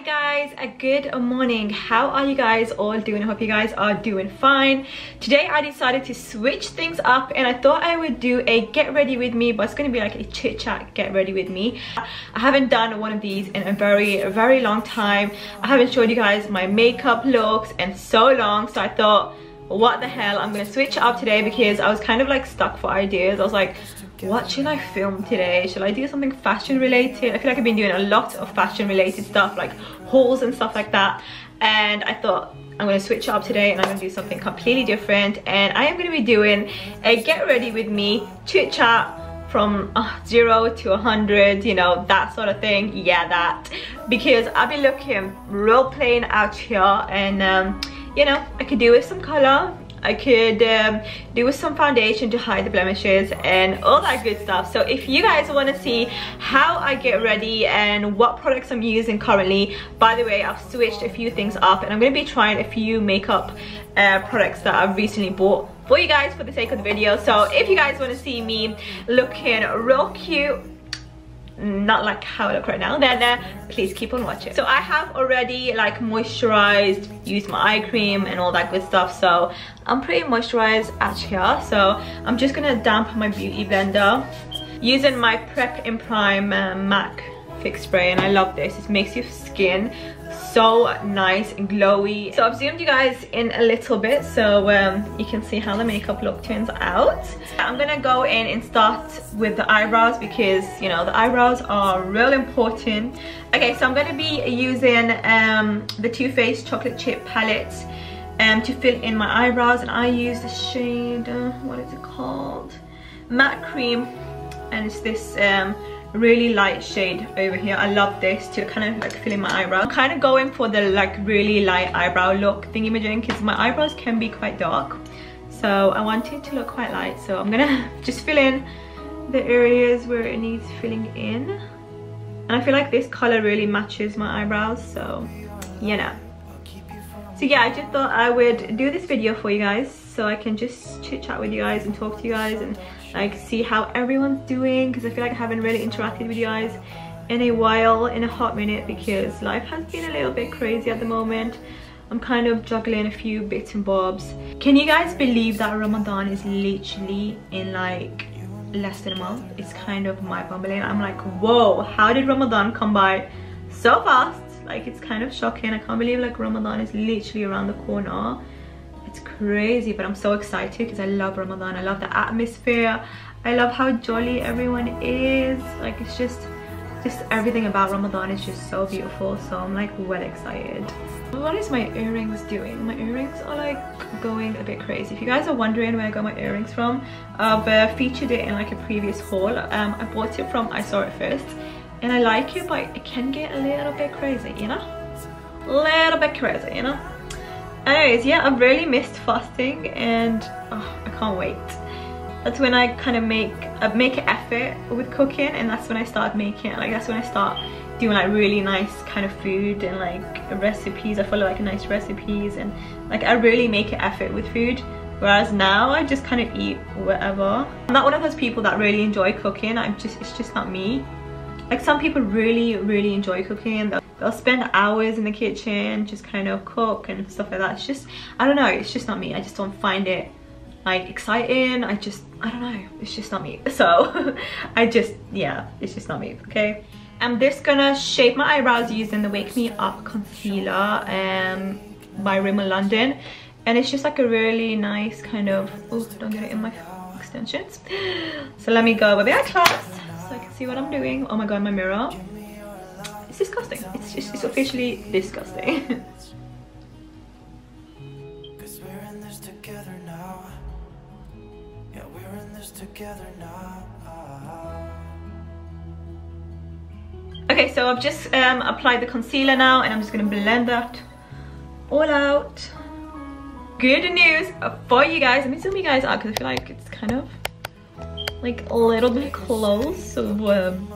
hi guys a good morning. How are you guys all doing? I hope you guys are doing fine. Today i decided to switch things up and i thought i would do a get ready with me but it's going to be like a chit chat get ready with me. I haven't done one of these in a very very long time. I haven't showed you guys my makeup looks in so long so i thought what the hell? I'm gonna switch up today because i was kind of like stuck for ideas. I was like what should i film today? Should i do something fashion related? I feel like i've been doing a lot of fashion related stuff like hauls and stuff like that. And i thought i'm gonna switch up today and i'm gonna do something completely different. And i am gonna be doing a get ready with me chit chat from uh, zero to a hundred you know that sort of thing. Yeah that. Because i've been looking real plain out here and um you know i could do with some color I could um, do some foundation to hide the blemishes and all that good stuff. So if you guys want to see how I get ready and what products I'm using currently, by the way, I've switched a few things up and I'm going to be trying a few makeup uh, products that I've recently bought for you guys for the sake of the video. So if you guys want to see me looking real cute not like how I look right now then uh, please keep on watching. So I have already like moisturized used my eye cream and all that good stuff so I'm pretty moisturized at here. So I'm just gonna damp my beauty blender using my prep and prime uh, MAC fix spray and I love this. It makes your skin so nice and glowy. So I've zoomed you guys in a little bit so um, you can see how the makeup look turns out. I'm gonna go in and start with the eyebrows because you know the eyebrows are real important. Okay so I'm gonna be using um, the Too Faced chocolate chip palette um, to fill in my eyebrows and I use the shade uh, what is it called? Matte cream and it's this um, really light shade over here. I love this to kind of like fill in my eyebrow. I'm kind of going for the like really light eyebrow look. Thingy majig because my eyebrows can be quite dark. So i want it to look quite light. So i'm gonna just fill in the areas where it needs filling in. And i feel like this color really matches my eyebrows. So you know. So yeah i just thought i would do this video for you guys so i can just chit chat with you guys and talk to you guys and like see how everyone's doing because I feel like I haven't really interacted with you guys in a while in a hot minute because life has been a little bit crazy at the moment. I'm kind of juggling a few bits and bobs. Can you guys believe that Ramadan is literally in like less than a month? It's kind of my bumbling I'm like whoa how did Ramadan come by so fast? Like it's kind of shocking. I can't believe like Ramadan is literally around the corner it's crazy but i'm so excited because i love ramadan. I love the atmosphere. I love how jolly everyone is. Like it's just just everything about ramadan is just so beautiful. So i'm like well excited. What is my earrings doing? My earrings are like going a bit crazy. If you guys are wondering where i got my earrings from i've uh, featured it in like a previous haul. Um i bought it from i saw it first. And i like it but it can get a little bit crazy you know? A little bit crazy you know anyways yeah i've really missed fasting and oh, i can't wait. That's when i kind of make I make an effort with cooking and that's when i start making like that's when i start doing like really nice kind of food and like recipes. I follow like nice recipes and like i really make an effort with food. Whereas now i just kind of eat whatever. I'm not one of those people that really enjoy cooking. I'm just it's just not me like some people really really enjoy cooking they'll spend hours in the kitchen just kind of cook and stuff like that. It's just i don't know it's just not me. I just don't find it like exciting. I just i don't know. It's just not me. So i just yeah it's just not me okay? I'm just gonna shape my eyebrows using the wake me up concealer um by rimmel london. And it's just like a really nice kind of oh don't get it in my extensions. So let me go with the eye class so I can see what I'm doing. Oh my god, my mirror. It's disgusting. It's just, it's officially disgusting. Okay, so I've just um, applied the concealer now and I'm just gonna blend that all out. Good news for you guys. Let me zoom you guys out because I feel like it's kind of like a little bit close so um,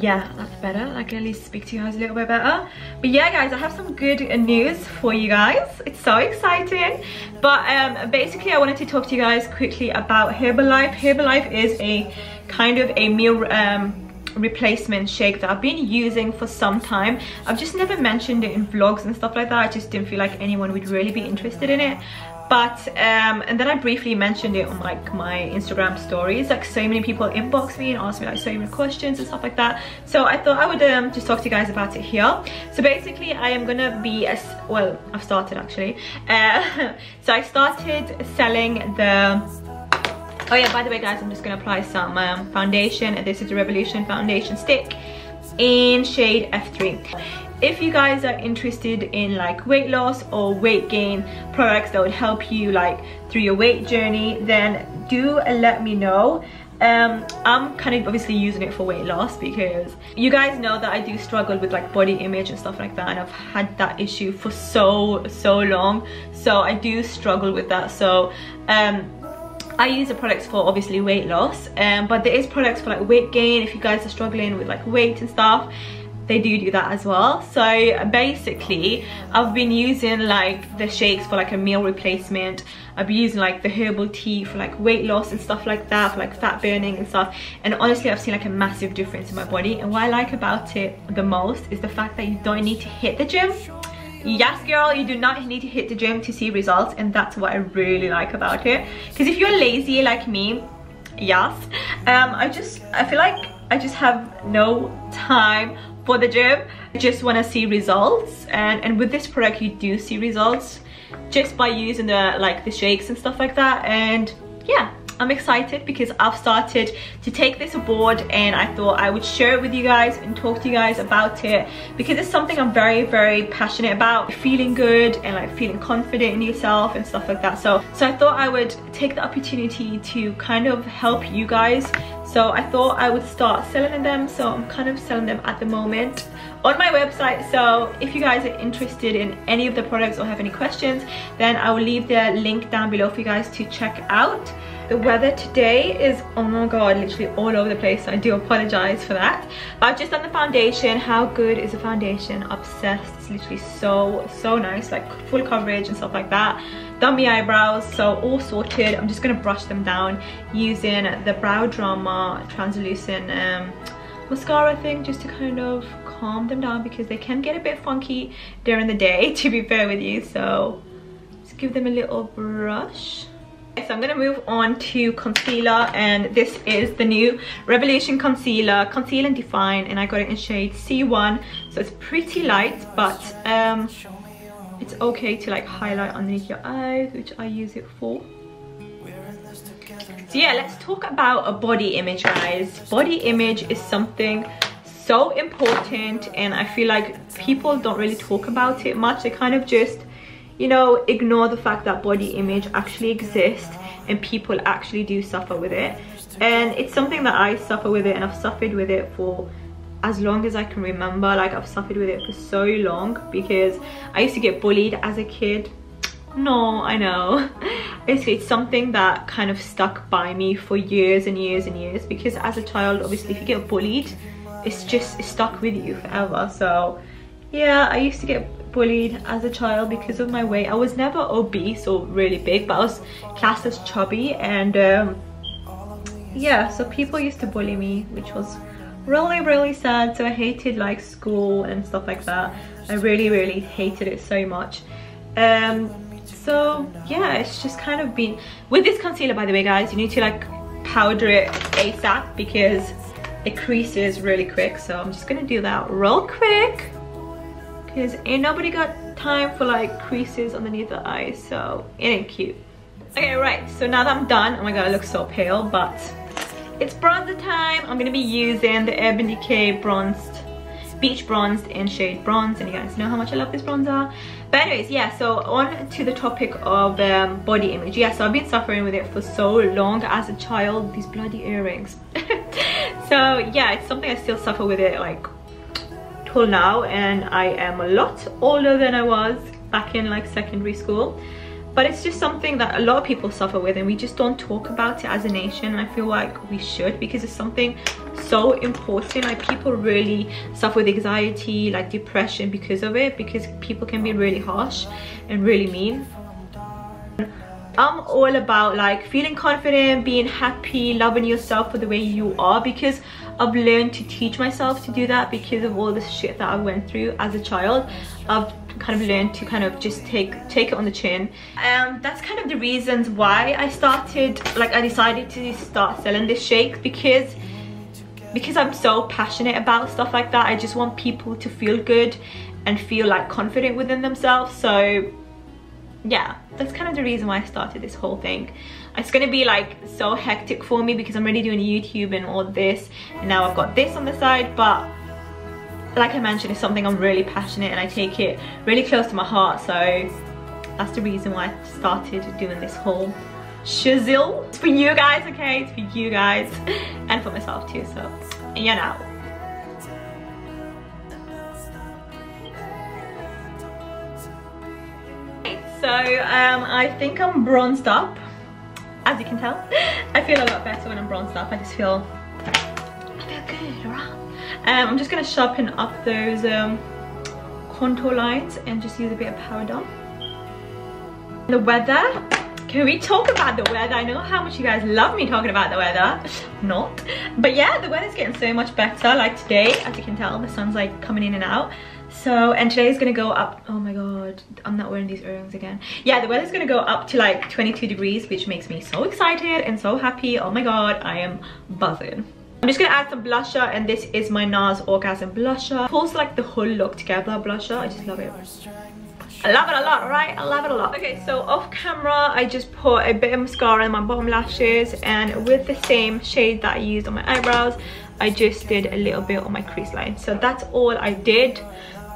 yeah that's better. I can at least speak to you guys a little bit better. But yeah guys i have some good news for you guys. It's so exciting. But um, basically i wanted to talk to you guys quickly about herbalife. Herbalife is a kind of a meal um, replacement shake that I've been using for some time. I've just never mentioned it in vlogs and stuff like that. I just didn't feel like anyone would really be interested in it. But um and then i briefly mentioned it on like my instagram stories. Like so many people inbox me and ask me like so many questions and stuff like that. So i thought i would um just talk to you guys about it here. So basically i am gonna be as well i've started actually. Uh, so i started selling the oh yeah by the way guys i'm just gonna apply some um, foundation. And this is the revolution foundation stick in shade f3 if you guys are interested in like weight loss or weight gain products that would help you like through your weight journey then do let me know. Um i'm kind of obviously using it for weight loss because you guys know that i do struggle with like body image and stuff like that and i've had that issue for so so long. So i do struggle with that. So um I use the products for obviously weight loss um, but there is products for like weight gain. If you guys are struggling with like weight and stuff they do do that as well. So basically i've been using like the shakes for like a meal replacement. I've been using like the herbal tea for like weight loss and stuff like that for like fat burning and stuff. And honestly i've seen like a massive difference in my body. And what i like about it the most is the fact that you don't need to hit the gym yes girl you do not need to hit the gym to see results and that's what i really like about it. Because if you're lazy like me yes um i just i feel like i just have no time for the gym. I just want to see results and and with this product you do see results just by using the like the shakes and stuff like that and yeah I'm excited because I've started to take this aboard and I thought I would share it with you guys and talk to you guys about it because it's something I'm very very passionate about. Feeling good and like feeling confident in yourself and stuff like that. So so I thought I would take the opportunity to kind of help you guys. So I thought I would start selling them. So I'm kind of selling them at the moment on my website. So if you guys are interested in any of the products or have any questions then I will leave the link down below for you guys to check out the weather today is oh my god literally all over the place. I do apologize for that. But I've just done the foundation how good is the foundation? Obsessed it's literally so so nice like full coverage and stuff like that. Done my eyebrows so all sorted. I'm just gonna brush them down using the brow drama translucent um, mascara thing just to kind of calm them down because they can get a bit funky during the day to be fair with you. So just give them a little brush so I'm gonna move on to concealer and this is the new Revolution Concealer, Conceal and Define and I got it in shade C1 so it's pretty light but um, it's okay to like highlight underneath your eyes which I use it for. So yeah let's talk about a body image guys. Body image is something so important and I feel like people don't really talk about it much. They kind of just you know ignore the fact that body image actually exists and people actually do suffer with it. And it's something that I suffer with it and I've suffered with it for as long as I can remember. Like I've suffered with it for so long because I used to get bullied as a kid. No I know. Basically it's something that kind of stuck by me for years and years and years because as a child obviously if you get bullied it's just it's stuck with you forever. So yeah I used to get bullied as a child because of my weight. I was never obese or really big but I was classed as chubby and um, yeah so people used to bully me which was really really sad. So i hated like school and stuff like that. I really really hated it so much. Um so yeah it's just kind of been with this concealer by the way guys you need to like powder it asap because it creases really quick. So i'm just gonna do that real quick because ain't nobody got time for like creases underneath the eyes so it ain't cute okay right so now that i'm done oh my god i look so pale but it's bronzer time. I'm to be using the Urban Decay Bronzed, Beach Bronzed in shade Bronze. And you guys know how much I love this bronzer. But anyways, yeah, so on to the topic of um, body image. Yeah, so I've been suffering with it for so long as a child. These bloody earrings. so yeah, it's something I still suffer with it like now. And I am a lot older than I was back in like secondary school. But it's just something that a lot of people suffer with and we just don't talk about it as a nation. And i feel like we should because it's something so important. Like people really suffer with anxiety like depression because of it because people can be really harsh and really mean. I'm all about like feeling confident, being happy, loving yourself for the way you are because I've learned to teach myself to do that because of all the shit that I went through as a child. I've kind of learned to kind of just take take it on the chin. Um that's kind of the reasons why I started like I decided to start selling this shake because because I'm so passionate about stuff like that. I just want people to feel good and feel like confident within themselves. So yeah that's kind of the reason why I started this whole thing it's gonna be like so hectic for me because I'm already doing YouTube and all this and now I've got this on the side but like I mentioned it's something I'm really passionate and I take it really close to my heart so that's the reason why I started doing this whole shizzle. It's for you guys okay? It's for you guys and for myself too so you know so um, I think I'm bronzed up as you can tell I feel a lot better when I'm bronzed up I just feel I feel good right um, I'm just gonna sharpen up those um, contour lines and just use a bit of powder the weather can we talk about the weather? I know how much you guys love me talking about the weather. Not. But yeah, the weather's getting so much better. Like today, as you can tell, the sun's like coming in and out. So, and today is gonna go up, oh my god, I'm not wearing these earrings again. Yeah, the weather's gonna go up to like 22 degrees, which makes me so excited and so happy. Oh my god, I am buzzing. I'm just gonna add some blusher and this is my NARS Orgasm blusher. Pulls like the whole look together blusher, I just love it. I love it a lot, right? I love it a lot. Okay, so off camera, I just put a bit of mascara on my bottom lashes and with the same shade that I used on my eyebrows, I just did a little bit on my crease line. So that's all I did.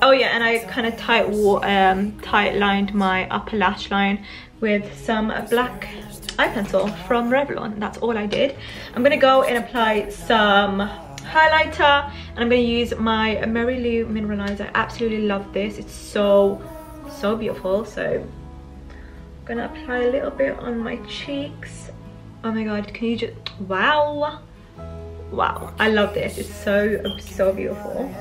Oh yeah, and I kind of tight, um, tight lined my upper lash line with some black eye pencil from Revlon. That's all I did. I'm gonna go and apply some highlighter and I'm gonna use my Mary Lou Manizer. I absolutely love this. It's so so beautiful so I'm gonna apply a little bit on my cheeks oh my god can you just wow wow I love this it's so so beautiful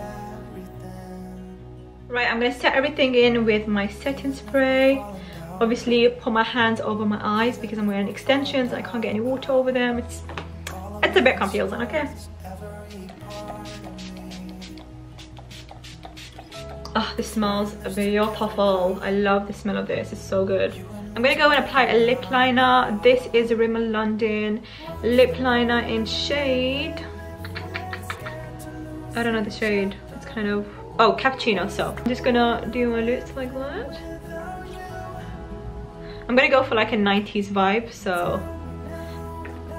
right I'm gonna set everything in with my setting spray obviously put my hands over my eyes because I'm wearing extensions I can't get any water over them it's it's a bit confusing okay ah, Oh, this smells beautiful. I love the smell of this. It's so good. I'm gonna go and apply a lip liner. This is a Rimmel London lip liner in shade. I don't know the shade. It's kind of, oh, cappuccino. So I'm just gonna do my lips like that. I'm gonna go for like a 90s vibe. So,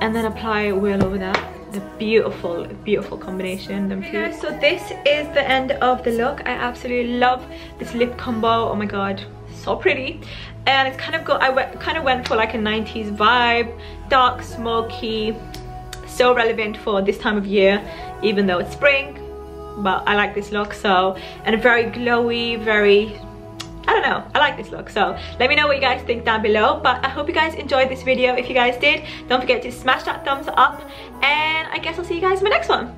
and then apply oil over that the beautiful beautiful combination them two so this is the end of the look i absolutely love this lip combo oh my god so pretty and it's kind of got i went, kind of went for like a 90s vibe dark smoky so relevant for this time of year even though it's spring but i like this look so and a very glowy very I don't know, I like this look. So let me know what you guys think down below. But I hope you guys enjoyed this video. If you guys did, don't forget to smash that thumbs up. And I guess I'll see you guys in my next one.